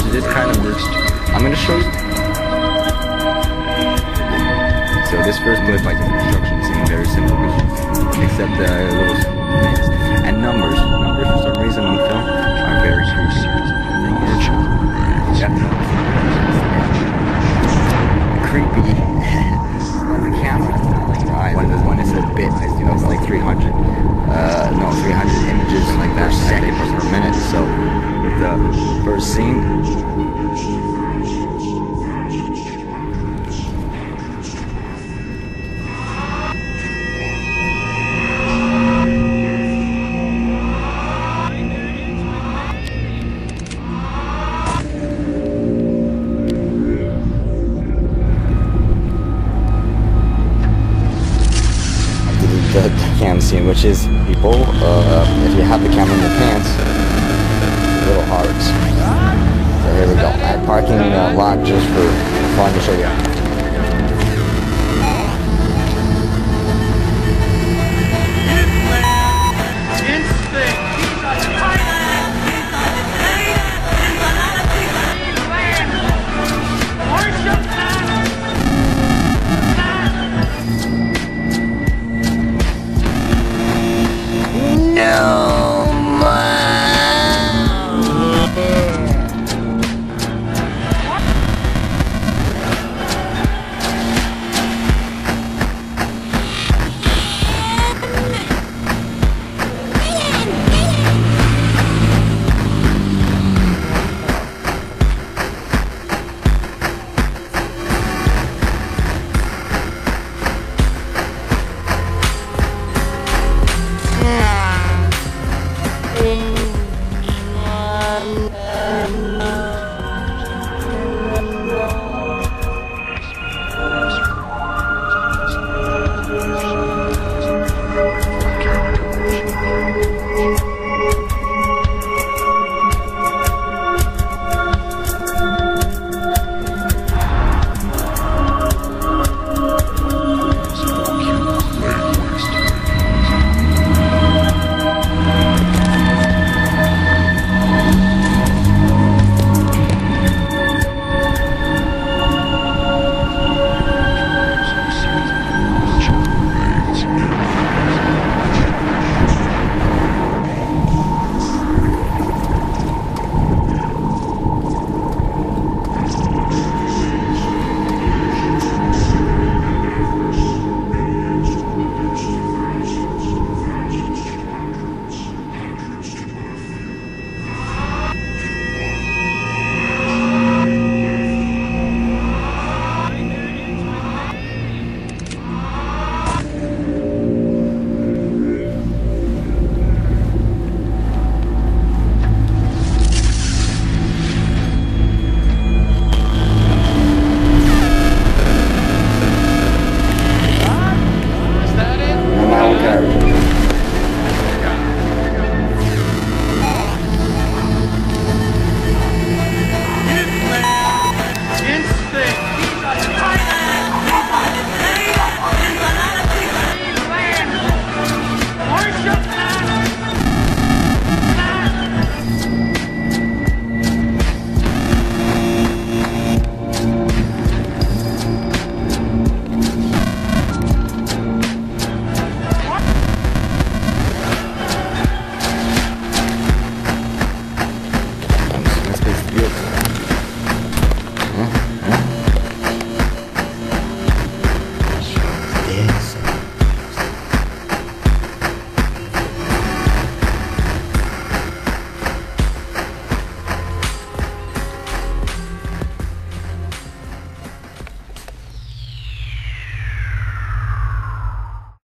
so this kind of just I'm gonna show you. So this first clip like the construction seemed very except the little things. And numbers. Numbers for some reason on film are very creepy. Yeah. Creepy. the camera. One, one is a bit, you know, it's like 300, uh, no, 300 images like that per second per minute. So the first scene, cam scene, which is people, uh, if you have the camera in your pants, little hearts. So here we go. At parking uh, lot just for fun to show you. um,